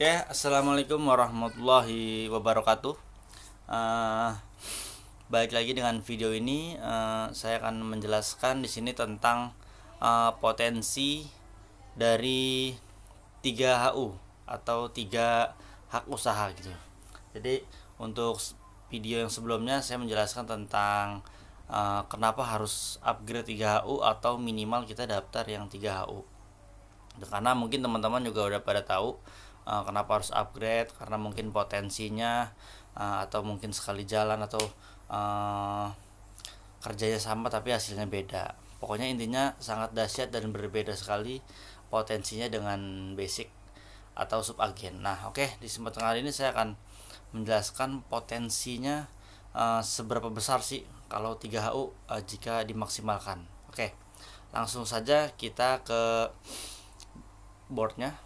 Oke, assalamualaikum warahmatullahi wabarakatuh. Uh, balik lagi dengan video ini, uh, saya akan menjelaskan di sini tentang uh, potensi dari 3 HU atau tiga hak usaha gitu. Jadi untuk video yang sebelumnya saya menjelaskan tentang uh, kenapa harus upgrade 3 HU atau minimal kita daftar yang 3 HU. Karena mungkin teman-teman juga udah pada tahu uh, kenapa harus upgrade? Karena mungkin potensinya uh, atau mungkin sekali jalan atau uh, kerjanya sama tapi hasilnya beda. Pokoknya intinya sangat dahsyat dan berbeda sekali potensinya dengan basic atau sub agen nah oke okay, di kesempatan kali ini saya akan menjelaskan potensinya uh, seberapa besar sih kalau 3HU uh, jika dimaksimalkan. Oke okay, langsung saja kita ke boardnya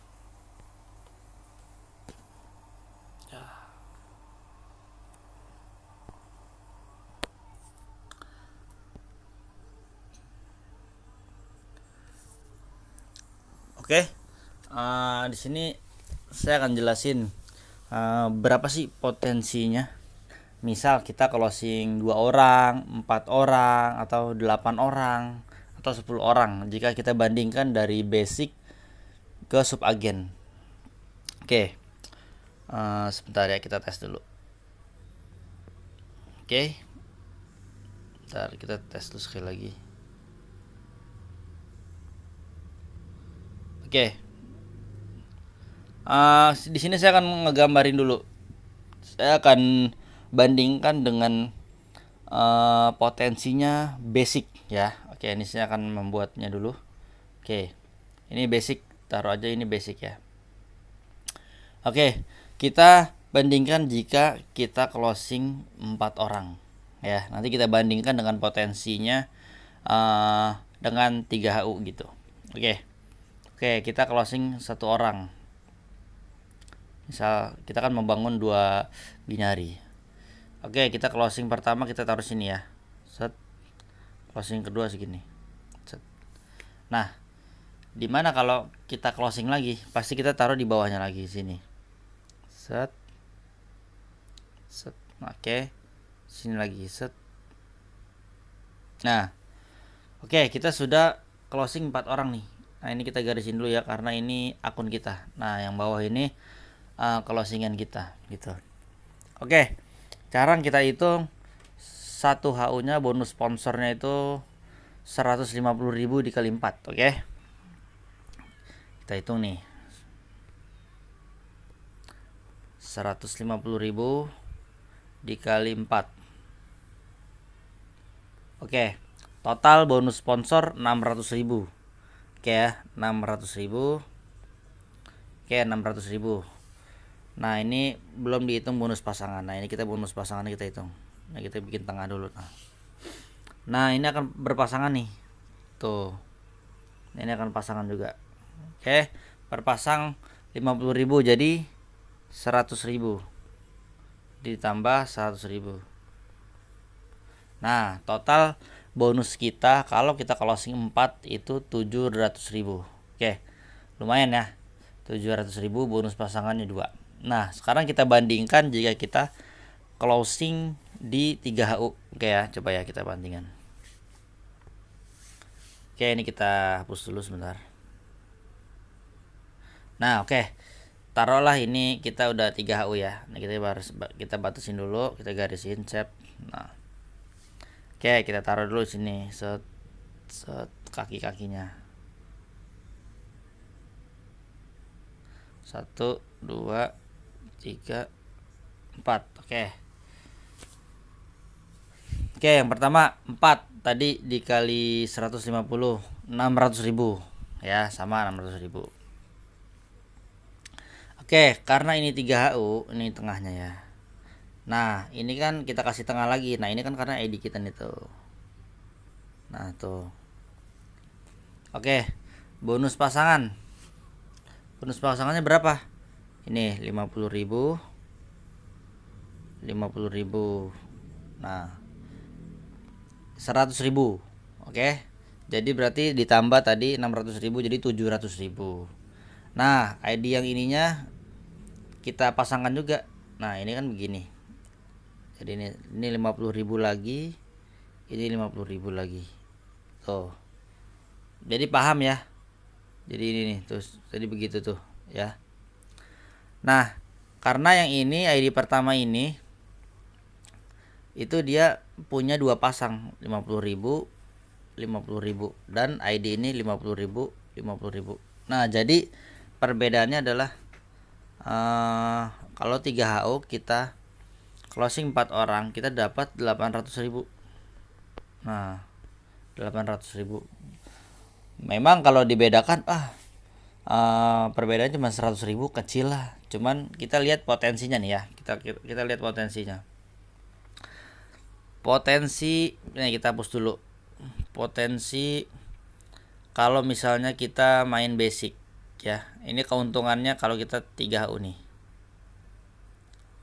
Oke, uh, di sini saya akan jelasin uh, berapa sih potensinya. Misal kita closing dua orang, empat orang, atau delapan orang, atau 10 orang. Jika kita bandingkan dari basic ke sub agen. Oke, uh, sebentar ya kita tes dulu. Oke, Ntar kita tes dulu sekali lagi. Oke. Uh, di sini saya akan ngegambarin dulu. Saya akan bandingkan dengan uh, potensinya basic ya. Oke, ini saya akan membuatnya dulu. Oke. Ini basic, taruh aja ini basic ya. Oke, kita bandingkan jika kita closing 4 orang ya. Nanti kita bandingkan dengan potensinya uh, dengan 3 HU gitu. Oke. Oke, kita closing satu orang. Misal kita kan membangun dua binari. Oke, kita closing pertama kita taruh sini ya. Set. Closing kedua segini. Set. Nah, di mana kalau kita closing lagi, pasti kita taruh di bawahnya lagi sini. Set. Set. Oke. Sini lagi set. Nah, oke kita sudah closing empat orang nih Nah ini kita garisin dulu ya karena ini akun kita. Nah yang bawah ini uh, closingan kita gitu. Oke, cara kita hitung satu HU-nya bonus sponsornya itu 150.000 dikali 4, oke? Kita hitung nih. 150.000 dikali 4. Oke, total bonus sponsor 600.000 oke ya 600.000 oke 600.000 nah ini belum dihitung bonus pasangan. Nah ini kita bonus pasangan kita hitung. Nah kita bikin tengah dulu. Nah nah ini akan berpasangan nih. Tuh ini akan pasangan juga. Oke perpasang 50.000 jadi 100.000 ditambah 100.000 nah total bonus kita kalau kita closing 4 itu 700.000 oke lumayan ya. 700.000 bonus pasangannya dua. Nah sekarang kita bandingkan jika kita closing di 3 HU oke ya coba ya kita bandingkan. Oke ini kita hapus dulu sebentar. Nah oke. Taruhlah ini kita udah 3 HU ya. Nah kita harus kita batasin dulu kita garisin save nah Oke, kita taruh dulu sini set set kaki-kakinya. Satu, dua, tiga, empat. Oke. Oke, yang pertama empat tadi dikali 150 600 ribu ya sama 600 ribu Oke karena ini 3 HU ini tengahnya ya Nah, ini kan kita kasih tengah lagi. Nah, ini kan karena ID kita nih tuh. Nah, tuh. Oke, bonus pasangan. Bonus pasangannya berapa? Ini 50.000. 50.000. Nah, 100.000. Oke. Jadi berarti ditambah tadi 600.000 jadi 700.000. Nah, ID yang ininya kita pasangkan juga nah ini kan begini jadi ini ini 50.000 lagi ini 50.000 lagi. Tuh. Jadi paham ya? Jadi ini nih terus jadi begitu tuh ya. Nah karena yang ini ID pertama ini itu dia punya dua pasang 50.000 50.000 dan ID ini 50.000 50.000 nah jadi perbedaannya adalah uh, kalau 3 HO kita closing 4 orang kita dapat 800.000 nah 800.000 memang kalau dibedakan ah uh, perbedaan cuma 100.000 kecil lah. Cuman kita lihat potensinya nih ya. Kita kita lihat potensinya. Potensi ini kita hapus dulu. Potensi kalau misalnya kita main basic ya. Ini keuntungannya kalau kita 3 HU nih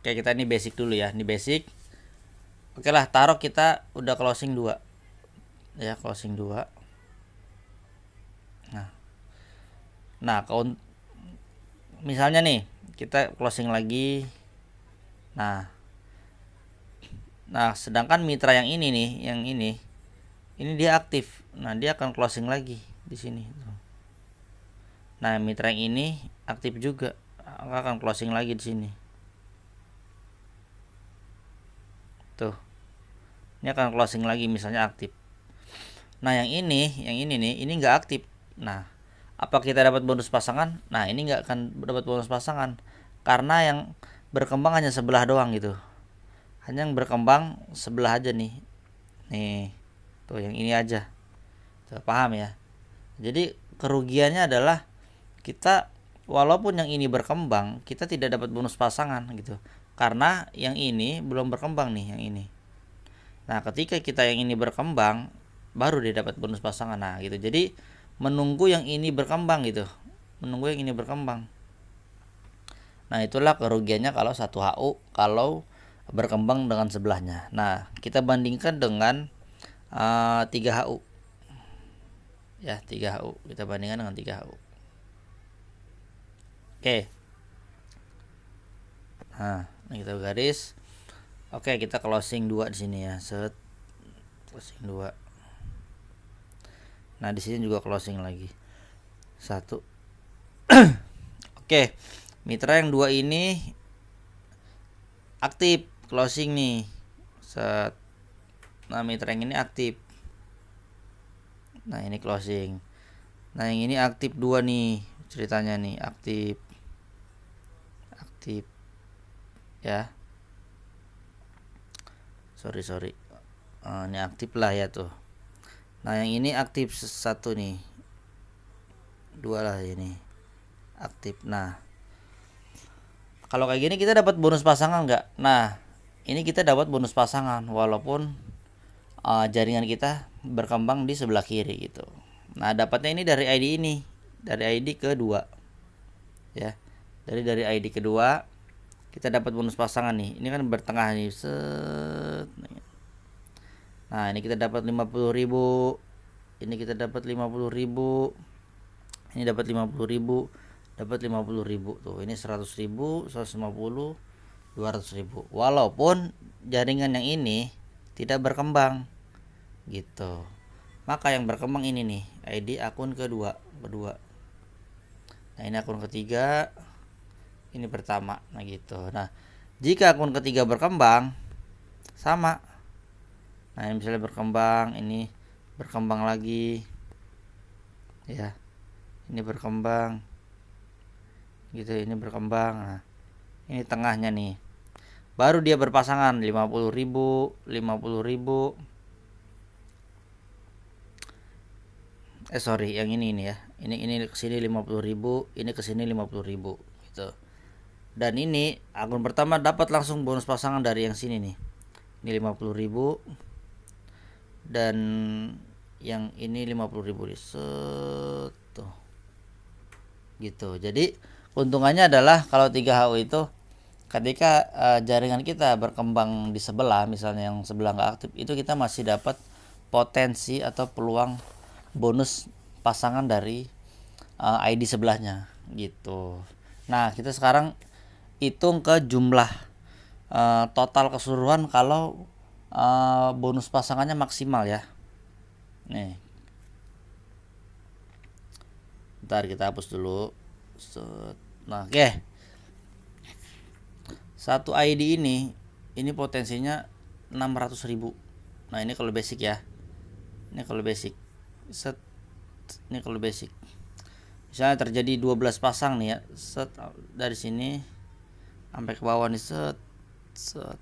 Oke kita ini basic dulu ya ini basic. Oke lah taruh kita udah closing 2 ya closing 2 nah. Nah kalau misalnya nih kita closing lagi. Nah. Nah sedangkan mitra yang ini nih yang ini ini dia aktif. Nah dia akan closing lagi di sini. Nah mitra yang ini aktif juga. Akan closing lagi di sini tuh ini akan closing lagi misalnya aktif. Nah yang ini yang ini nih ini nggak aktif. Nah apa kita dapat bonus pasangan? Nah ini nggak akan dapat bonus pasangan. Karena yang berkembang hanya sebelah doang gitu. Hanya yang berkembang sebelah aja nih. Nih tuh yang ini aja. Tuh, paham ya. Jadi kerugiannya adalah kita walaupun yang ini berkembang kita tidak dapat bonus pasangan gitu karena yang ini belum berkembang nih yang ini. Nah ketika kita yang ini berkembang baru dia dapat bonus pasangan. Nah gitu. Jadi menunggu yang ini berkembang gitu. Menunggu yang ini berkembang. Nah itulah kerugiannya kalau satu HU kalau berkembang dengan sebelahnya. Nah kita bandingkan dengan uh, 3 HU ya 3 HU kita bandingkan dengan 3 HU oke. Nah kita garis. Oke kita closing dua di sini ya. Set. Closing dua. Nah di sini juga closing lagi. Satu. Oke mitra yang dua ini aktif closing nih. Set. Nah mitra yang ini aktif. Nah ini closing. Nah yang ini aktif dua nih ceritanya nih. Aktif. Aktif ya. Sorry sorry. Uh, ini aktif lah ya tuh. Nah yang ini aktif satu nih. Dua lah ini. Aktif. Nah. Kalau kayak gini kita dapat bonus pasangan nggak? Nah ini kita dapat bonus pasangan walaupun uh, jaringan kita berkembang di sebelah kiri gitu. Nah dapatnya ini dari ID ini. Dari ID kedua. Ya. Dari dari ID kedua kita dapat bonus pasangan nih ini kan bertengah nih set Nah, ini kita dapat 50.000. Ini kita dapat 50.000. Ini dapat 50.000, dapat 50.000. Tuh, ini 100.000, 150, 200.000. Walaupun jaringan yang ini tidak berkembang. Gitu. Maka yang berkembang ini nih, ID akun kedua, kedua. Nah, ini akun ketiga. Ini pertama. Nah, gitu. Nah, jika akun ketiga berkembang sama. Nah ini misalnya berkembang ini berkembang lagi. Ya ini berkembang. Gitu ini berkembang. Nah ini tengahnya nih. Baru dia berpasangan 50.000 50.000 eh sorry yang ini ini ya. Ini ini ke sini 50.000 ini ke sini 50.000 gitu dan ini akun pertama dapat langsung bonus pasangan dari yang sini nih. Ini 50.000 dan yang ini 50.000 di tuh. Gitu. Jadi keuntungannya adalah kalau 3HU itu ketika uh, jaringan kita berkembang di sebelah misalnya yang sebelah nggak aktif itu kita masih dapat potensi atau peluang bonus pasangan dari uh, ID sebelahnya. Gitu. Nah kita sekarang hitung ke jumlah uh, total keseluruhan kalau uh, bonus pasangannya maksimal ya. Nih. Ntar kita hapus dulu. Nah oke. Okay. satu ID ini ini potensinya 600.000 nah ini kalau basic ya. Ini kalau basic. Set. Ini kalau basic. Misalnya terjadi 12 pasang nih ya. Set. Dari sini sampai ke bawah nih set set.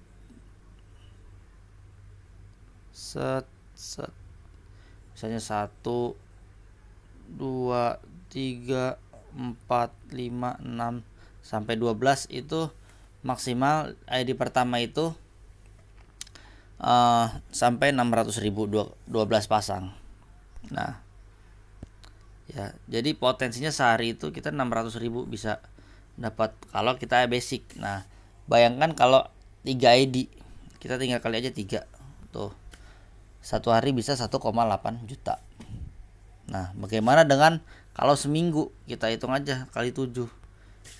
Set set. Misalnya satu dua tiga empat lima enam. Sampai 12 itu maksimal ID pertama itu uh, sampai 600 ribu 12 pasang. Nah ya jadi potensinya sehari itu kita 600 ribu bisa dapat kalau kita basic. Nah bayangkan kalau 3 ID kita tinggal kali aja 3 tuh satu hari bisa 1,8 juta. Nah bagaimana dengan kalau seminggu? Kita hitung aja kali 7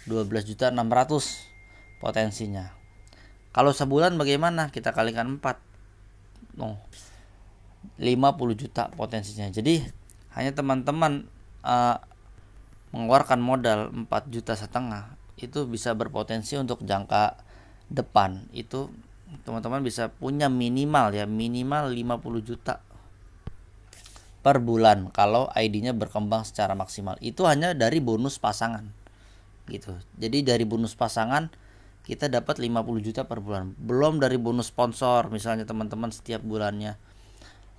12 juta 600 potensinya. Kalau sebulan bagaimana? Kita kalikan 4 oh, 50 juta potensinya. Jadi hanya teman-teman uh, mengeluarkan modal 4 juta setengah itu bisa berpotensi untuk jangka depan. Itu teman-teman bisa punya minimal ya minimal 50 juta per bulan kalau ID-nya berkembang secara maksimal. Itu hanya dari bonus pasangan gitu. Jadi dari bonus pasangan kita dapat 50 juta per bulan. Belum dari bonus sponsor misalnya teman-teman setiap bulannya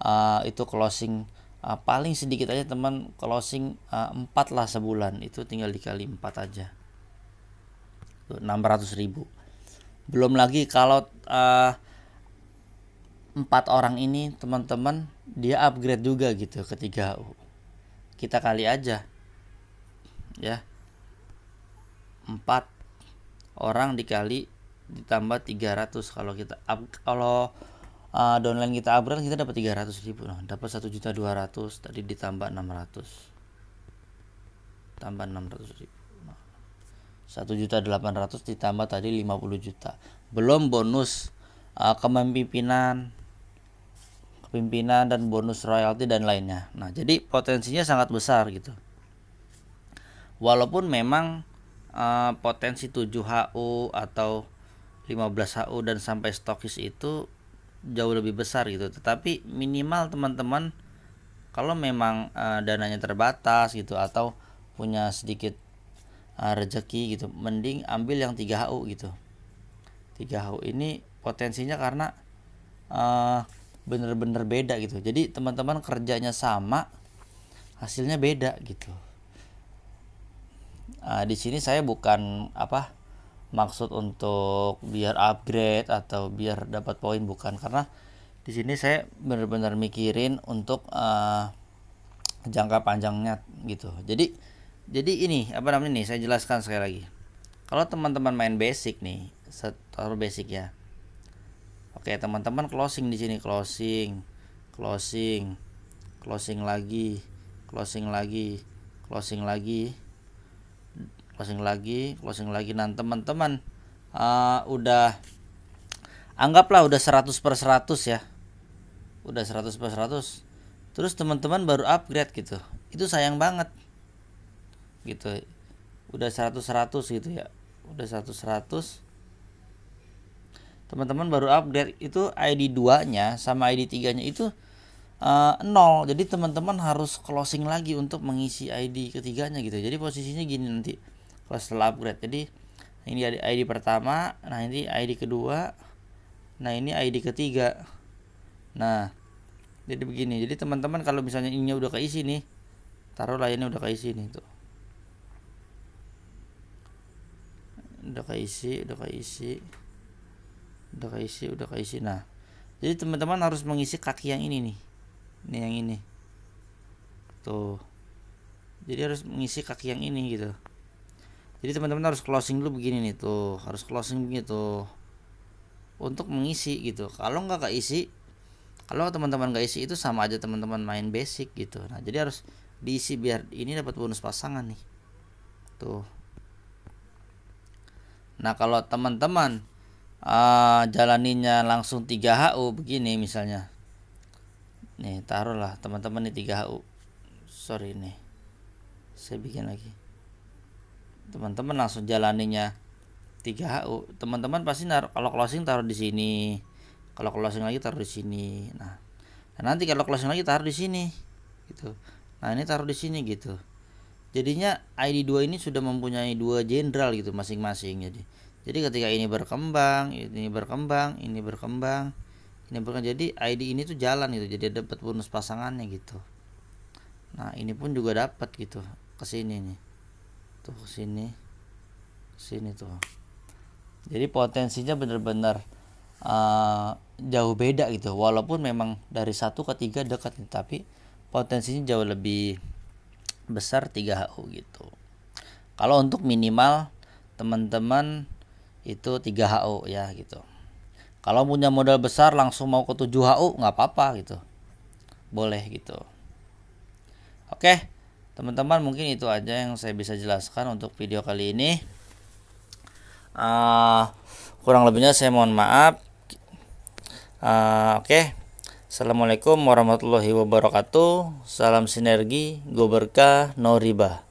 uh, itu closing uh, paling sedikit aja teman closing uh, 4 lah sebulan. Itu tinggal dikali 4 aja. 600 ribu. Belum lagi kalau uh, empat orang ini teman-teman dia upgrade juga gitu ke 3 kita kali aja. Ya. Empat orang dikali ditambah 300 kalau kita up, kalau uh, downline kita upgrade kita dapat 300 ribu nah, dapat satu juta dua ratus tadi ditambah 600 tambah 600 ribu. satu juta delapan ratus ditambah tadi 50 juta. Belum bonus uh, kepemimpinan kepimpinan dan bonus royalti dan lainnya. Nah jadi potensinya sangat besar gitu. Walaupun memang uh, potensi 7 HU atau 15 HU dan sampai stokis itu jauh lebih besar gitu. Tetapi minimal teman-teman kalau memang uh, dananya terbatas gitu atau punya sedikit uh, rezeki gitu mending ambil yang 3 HU gitu. 3 HU ini potensinya karena uh, bener-bener beda gitu. Jadi teman-teman kerjanya sama hasilnya beda gitu. Uh, di sini saya bukan apa maksud untuk biar upgrade atau biar dapat poin bukan. Karena di sini saya benar-benar mikirin untuk uh, jangka panjangnya gitu. Jadi jadi ini apa namanya nih saya jelaskan sekali lagi. Kalau teman-teman main basic nih taruh basic ya. Oke teman-teman closing di sini closing closing closing lagi closing lagi closing lagi closing lagi closing lagi. Nah teman-teman uh, udah anggaplah udah 100 per 100 ya. Udah 100 per 100 terus teman-teman baru upgrade gitu. Itu sayang banget. Gitu. Udah 100 100 gitu ya. Udah 100 100 teman-teman baru upgrade. Itu ID 2 nya sama ID 3 nya itu uh, nol. Jadi teman-teman harus closing lagi untuk mengisi ID ketiganya gitu. Jadi posisinya gini nanti setelah upgrade jadi ini ID pertama nah ini ID kedua nah ini ID ketiga. Nah jadi begini jadi teman-teman kalau misalnya ininya udah keisi nih taruhlah ini udah keisi nih tuh. Udah keisi udah keisi udah keisi udah keisi. Nah jadi teman-teman harus mengisi kaki yang ini nih ini yang ini. Tuh. Jadi harus mengisi kaki yang ini gitu jadi teman-teman harus closing dulu begini nih tuh harus closing begitu untuk mengisi gitu. Kalau nggak keisi kalau teman-teman nggak isi itu sama aja teman-teman main basic gitu. Nah jadi harus diisi biar ini dapat bonus pasangan nih. Tuh. Nah kalau teman-teman uh, jalaninya langsung 3 HU begini misalnya. Nih taruhlah teman-teman ini 3 HU sorry nih saya bikin lagi teman-teman langsung jalaninya 3 HU teman-teman pasti naruh kalau closing taruh di sini. Kalau closing lagi taruh di sini. Nah, nah nanti kalau closing lagi taruh di sini gitu. Nah ini taruh di sini gitu. Jadinya ID 2 ini sudah mempunyai dua jenderal gitu masing-masing jadi. Jadi ketika ini berkembang ini berkembang ini berkembang ini bukan jadi ID ini tuh jalan gitu. Jadi dapat bonus pasangannya gitu. Nah ini pun juga dapat gitu ke sini nih tuh sini. Sini tuh. Jadi potensinya benar-benar uh, jauh beda gitu. Walaupun memang dari satu ke tiga dekat tapi potensinya jauh lebih besar 3 HU gitu. Kalau untuk minimal teman-teman itu 3 HU ya gitu. Kalau punya modal besar langsung mau ke 7 HU nggak apa-apa gitu. Boleh gitu. Oke teman-teman mungkin itu aja yang saya bisa jelaskan untuk video kali ini. Uh, kurang lebihnya saya mohon maaf. Uh, oke. Assalamualaikum warahmatullahi wabarakatuh. Salam sinergi, go berkah, no riba